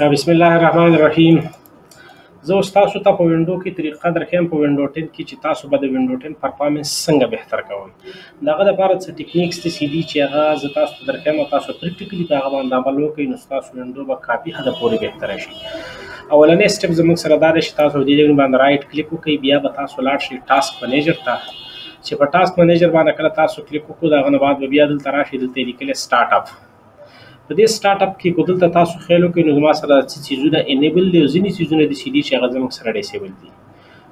بسم الله الرحمن الرحیم زه اوس تاسو ته په وینډو کې طریقه درکوم په وینډو 10 کې چې تاسو به د وینډو 10 پرفارمنس څنګه بهتر کوم دغه لپاره څه ټیکنیکس دي چې دي چې هغه زه تاسو ته درکوم او تاسو پریکټیکلی په هغه باندې عمل وکړئ نو تاسو وینډو به کافي حد پورې بهتره شي اولنې سټپ زموږ سره دا دی چې تاسو دې لینک باندې رائټ کلیک وکړئ بیا به تاسو لاړ شئ ټاسک منیجر ته چې په ټاسک منیجر باندې کله تاسو کلیک وکړو دا غنه بعد بیا دلته راشي دلته لیکل سٹارټ اپ په دې سټارټ اپ کې کودل ته تاسو خیال وکړئ نو زما سره څه چیزونه انیبل دي او ځینې چیزونه دي چې دي چې هغه زموږ سره ډیسیبل دي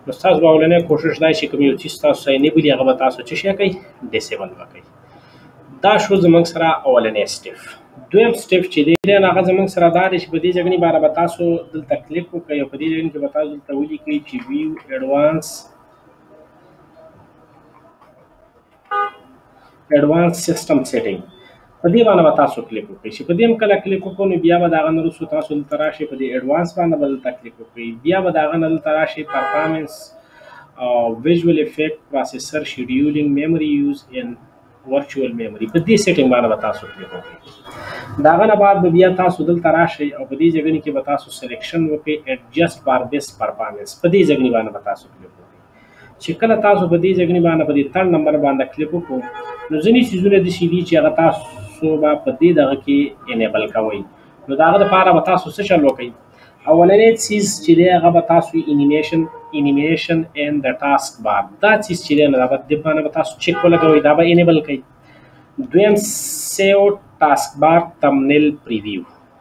نو تاسو به اولنې کوشش دا شي کوم یو چیز تاسو سره انیبل هغه به تاسو چې شي کوي ډیسیبل وکړي دا شو زموږ سره اولنې سټیپ دویم سټیپ چې دی نه هغه زموږ سره دا دی چې په دې ځګنی باندې به تاسو دلته کلیک وکړئ او په دې ځګنی کې به تاسو دلته ولیکئ چې ویو اډوانس ایډوانس سیستم سیټینګ په دې باندې به تاسو کلیک وکړئ چې په دې هم کله کلیک وکړو نو بیا به د هغه نه وروسته تاسو دلته راشئ په دې ایډوانس باندې به دلته کلیک وکړئ بیا به د هغه نه دلته راشئ پرفارمنس او ویژوال افیکټ پروسیسر شیډیولینګ میموري یوز ان ورچوال میموري په دې سیټینګ باندې به تاسو کلیک وکړئ دا غنه بعد به بیا تاسو دلته راشئ او په دې ځګنی کې به تاسو سلیکشن وکړئ اډجسټ بار بیس پرفارمنس په دې ځګنی باندې به تاسو کلیک وکړئ چې کله تاسو په دې ځګنې باندې په دې تړ نمبر باندې کلیک وکړو نو ځینې سیزونه د سیدی چې هغه تاسو به په دې دغه کې انیبل کوئ نو دا هغه لپاره به تاسو څه چل وکړئ اولنې چیز چې دی هغه به تاسو انیمیشن انیمیشن ان د ټاسک بار دا چیز چې دی نو دا به د باندې به تاسو چک ولګوئ دا به انیبل کړئ دویم سیو ټاسک بار تمنیل پریویو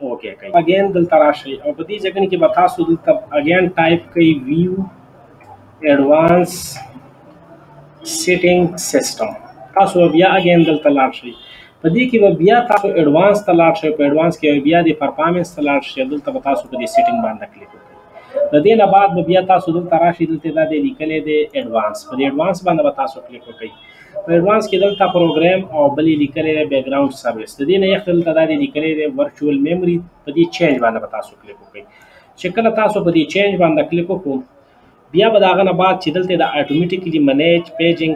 اوکې کوي اگین دلته راشي او په دې ځای کې به تاسو دلته اگین ټایپ کوي ویو ایڈوانس سیټینګ سیستم تاسو بیا اگین دلته لاړ شئ په دې کې به بیا تاسو ایڈوانس ته لاړ شئ په ایڈوانس کې بیا د پرفارمنس ته لاړ شئ دلته به تاسو په دې سیټینګ باندې کلیک وکړئ د دې نه بعد به بیا تاسو دلته راشي دلته دا دی لیکلې دی اډوانس په دې اډوانس باندې به تاسو کلیک وکړئ په اډوانس کې دلته پروګرام او بلې لیکلې دی بیک ګراوند سرویس د دې نه یخ دلته دا دی لیکلې دی ورچوال میموري په دې چینج باندې به تاسو کلیک وکړئ چې کله تاسو په دې چینج باندې کلیک وکړو بیا به دا غنه بعد چې دلته د اتوماتیکلی منیج پیجینګ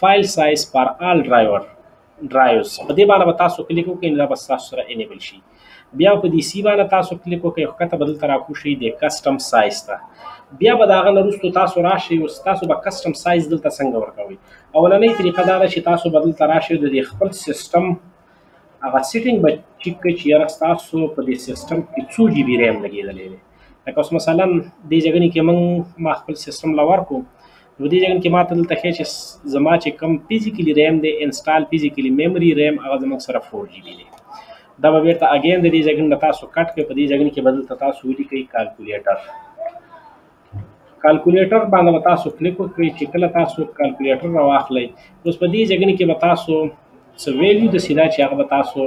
فایل سایز پر آل ډرایور ډرایوز په دې باندې به تاسو کلیک وکړئ دا به تاسو سره انیبل شي بیا په دې سی باندې تاسو کلیک وکړئ خو کته بدل تر اخو شي د کسٹم سایز ته بیا به داغه نرستو تاسو راشي او تاسو به کسٹم سایز دلته څنګه ورکوي اولنې طریقه دا ده چې تاسو بدل تر راشي د خپل سیستم هغه سیټینګ به چیک کړئ چې یاره تاسو په دې سیستم کې څو جی بي ریم لګیدلې ده لکه مثلا دې ځګنې کې موږ ما خپل سیستم لور کوم نو دې ځای کې ماته دلته ښیي چې زما چې کم فزیکلی ریم دی انسټال فزیکلی میموري ریم هغه زموږ سره فور جي بي دی دا به بیرته اګین د دې ځای نه تاسو کټ کړئ په دې ځای کې به دلته تاسو ولیکئ کالکولیټر کالکولیټر باندې به تاسو کلیک وکړئ چې کله تاسو کالکولیټر راواخلئ اوس په دې ځای کې به تاسو څه ویلیو د سیدا چې هغه به تاسو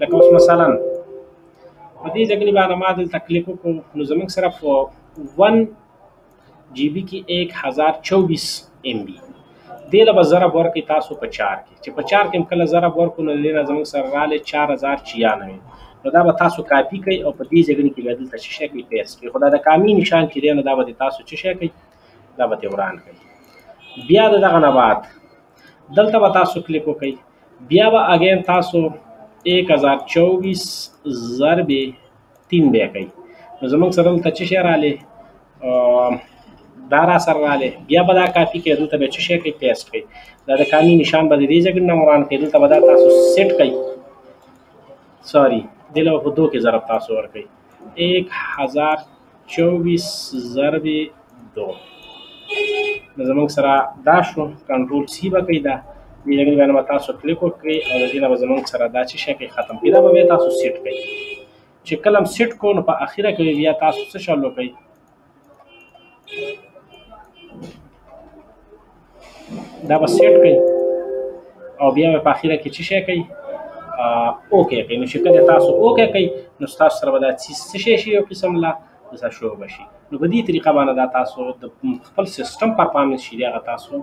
لکه اوس مثلا په دې ځای کې باندې ما دلته کلیک وکړو نو زموږ سره 1 جی بی کې 1024 ام بی دې له به ضرب ورکړي تاسو په چار کې چې په چار کې هم کله ضرب ورکړو نو دې نه زموږ سره رالی چار هزار چیانوي نو دا به تاسو کاپي کوي او په دې ځای کې بیا دلته څه شی کوي پیس کوي خو دا د کامي نشان چې دی نو دا به تاسو څه شی کوي دا به وران کوي بیا د دغه نه بعد دلته به تاسو کلیک وکړئ بیا به اګین تاسو 1024 ضرب تین دی کوي نو زمونږ سره دلته څه شی راغلی دا را سره راغلی بیا به دا کافي کوي دلته به څه شی کوي پیسټ کوي دا د کامي نشان به د دې ځای نه وران کوي دلته به دا تاسو سیټ کوي سوري دله په دوه کې ضرب تاسو ورکړي 1000 چوبیس ضرب دو نو زموږ سره دا شو کنټرول سی به کوي دا ویډیو باندې به تاسو کلیک وکړئ او د دې نه به زموږ سره دا چې شی کوي ختم کړي دا به بیا تاسو سیټ کړئ چې کله هم سیټ کړو نو په اخره کې بیا تاسو څه شی لوکئ دا به سیټ کړئ او بیا به په اخره کې څه شی کوي اوکې کوي نو چې کله تاسو اوکې کوي نو تاسو سره به دا څه شی شي یو قسم لا مثلا شو بشي نو په دې طریقه باندې دا تاسو د خپل سیستم پرفارمنس شي هغه تاسو